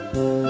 Música